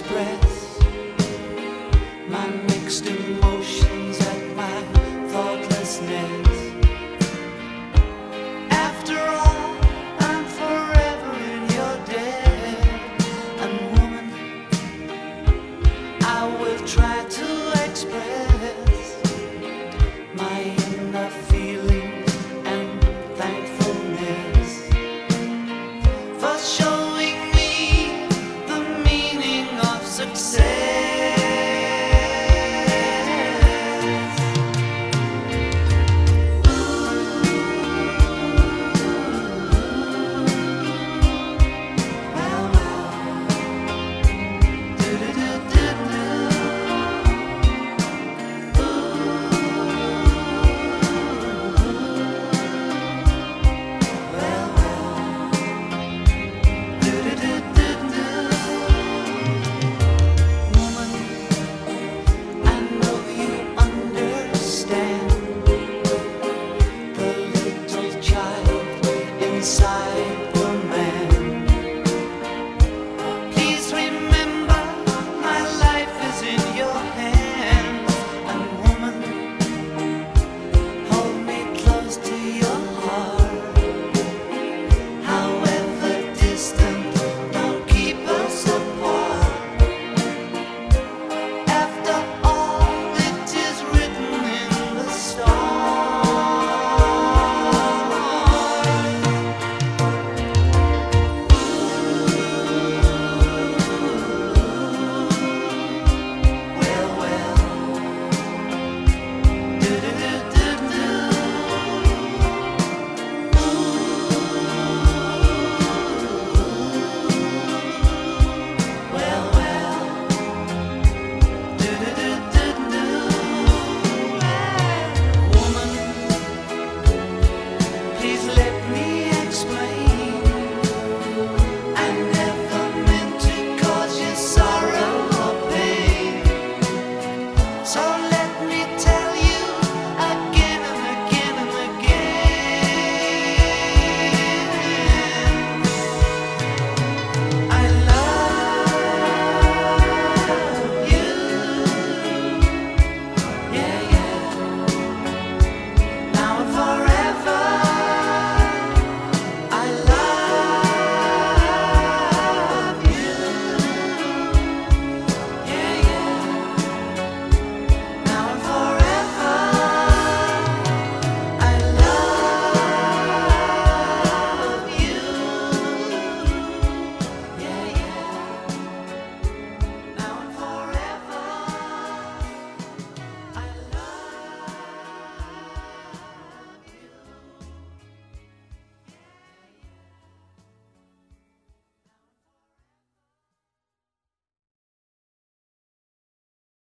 express my mixed emotions at my thoughtlessness.